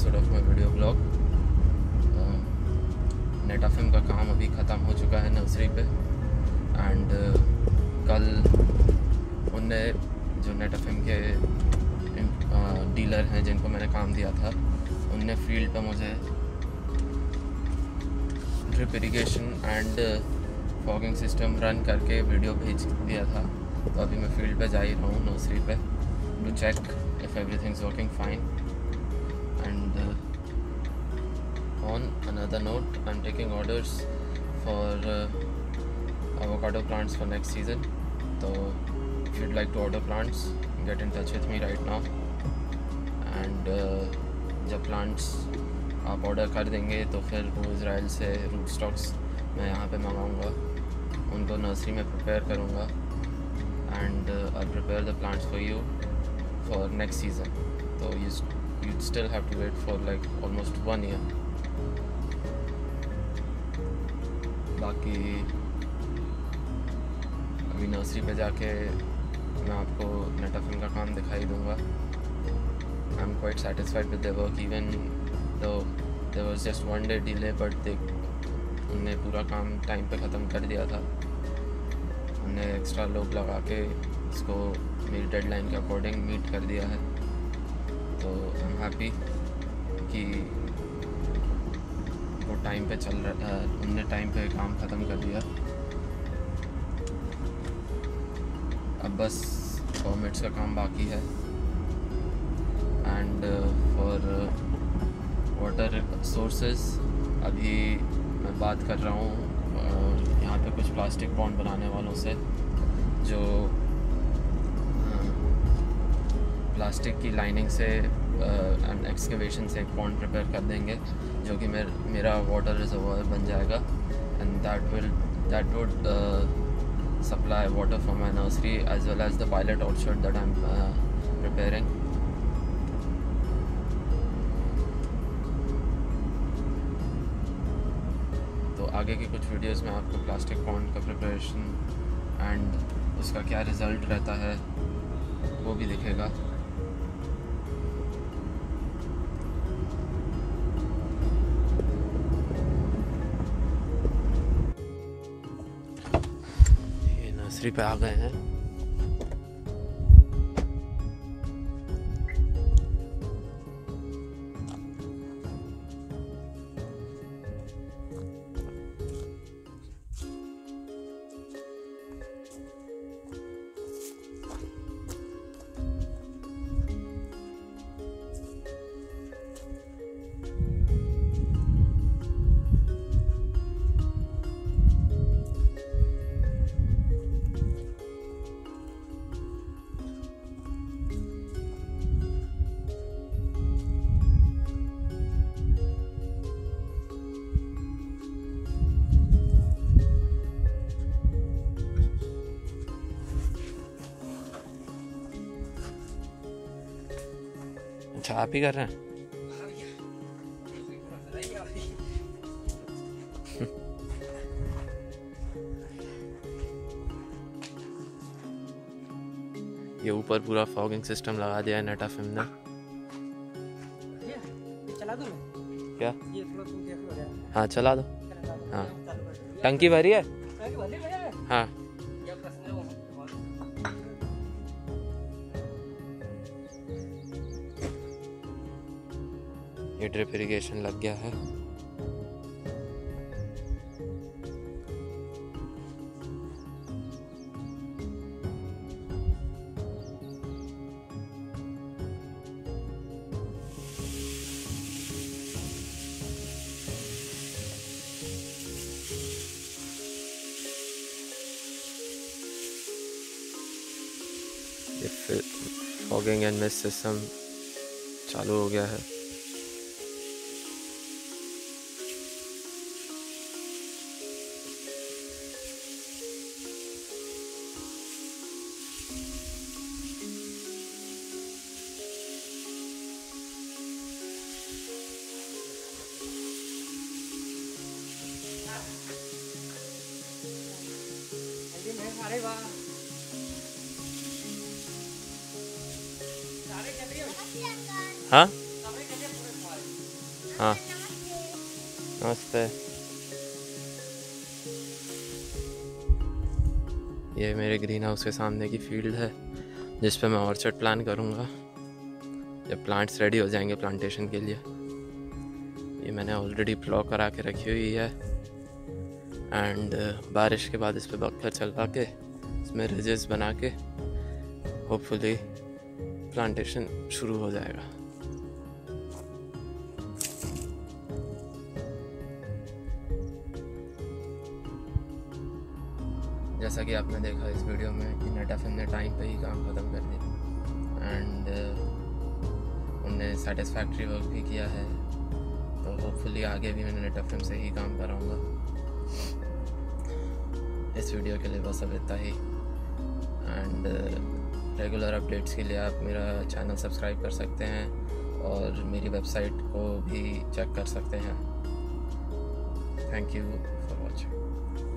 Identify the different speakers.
Speaker 1: Episode of my video blog net F का काम अभी ख़त्म हो चुका है नर्सरी पे। एंड कल उनने जो नेट एफ़ के डीलर हैं जिनको मैंने काम दिया था, उनने फ़ील्ड पे मुझे drip irrigation and fogging system run करके वीडियो भेज दिया था। तो अभी मैं फ़ील्ड पे जा ही रहा हूँ नर्सरी पे। To check if everything's working fine and uh, on another note i'm taking orders for uh, avocado plants for next season so if you'd like to order plants get in touch with me right now and uh, जब plants आप order कर देंगे तो फिर वो Israel से root stocks मैं यहाँ पे मंगाऊँगा उनको नर्सरी में प्रिपेयर करूँगा and I prepare the plants for you for next season. So you you'd still have to wait for, like, almost one year. बाकी, अभी नर्सरी पे जाके मैं आपको नेटाफिन का काम दिखाई दूँगा। I am quite satisfied with work even though there was just one day delay but they उनने पूरा काम टाइम पे ख़त्म कर दिया था। उनने एक्स्ट्रा लोग लगा के इसको, मेरी डेडलाइन के अकॉर्डिंग मीट कर दिया है। तो आई एम हैप्पी कि वो टाइम पे चल रहा उनने टाइम पे काम ख़त्म कर दिया। अब बस परमिट्स का काम बाकी है। एंड फॉर वाटर सोर्सेस अभी मैं बात कर रहा हूँ यहाँ पे कुछ प्लास्टिक पॉन्ड बनाने वालों से, जो प्लास्टिक की लाइनिंग से एक्सकेवेशन से एक पॉन्ड प्रिपेयर कर देंगे जो कि मेर, मेरा वाटर रिजर्वर बन जाएगा and that will that would supply water from my nursery as well as the pilot orchard that I am preparing तो आगे की कुछ वीडियोस में आपको प्लास्टिक पॉन्ड का प्रिपरेशन एंड उसका क्या रिज़ल्ट रहता है वो भी दिखेगा। नर्सरी पे आ गए हैं। अच्छा आप ही कर रहे हैं। ये ऊपर पूरा फॉगिंग सिस्टम लगा दिया है नेटा फ़िल्म ने।
Speaker 2: चला दो
Speaker 1: क्या? हाँ चला दो। हाँ? टंकी भरी है? हाँ। ड्रिप इरिगेशन लग गया है। फॉगिंग एंड मिस सिस्टम चालू हो गया है।
Speaker 2: सारे वाह हो
Speaker 1: हाँ? हाँ नमस्ते। ये मेरे ग्रीन हाउस के सामने की फ़ील्ड है जिस पे मैं ऑर्चर्ड प्लान करूँगा। जब प्लांट्स रेडी हो जाएँगे प्लांटेशन के लिए। ये मैंने ऑलरेडी प्लॉ करा के रखी हुई है। एंड बारिश के बाद इस पर बक्कर चलवा के, इसमें रिजेस बना के होपफुली प्लांटेशन शुरू हो जाएगा। जैसा कि आपने देखा इस वीडियो में कि नेट ने टाइम पे ही काम ख़त्म कर दिया। एंड उनने सेटिस्फैक्ट्री वर्क भी किया है। तो होपफुली आगे भी मैं नेट से ही काम कराऊँगा। इस वीडियो के लिए बस अब इतना ही। एंड रेगुलर अपडेट्स के लिए आप मेरा चैनल सब्सक्राइब कर सकते हैं और मेरी वेबसाइट को भी चेक कर सकते हैं। Thank you for watching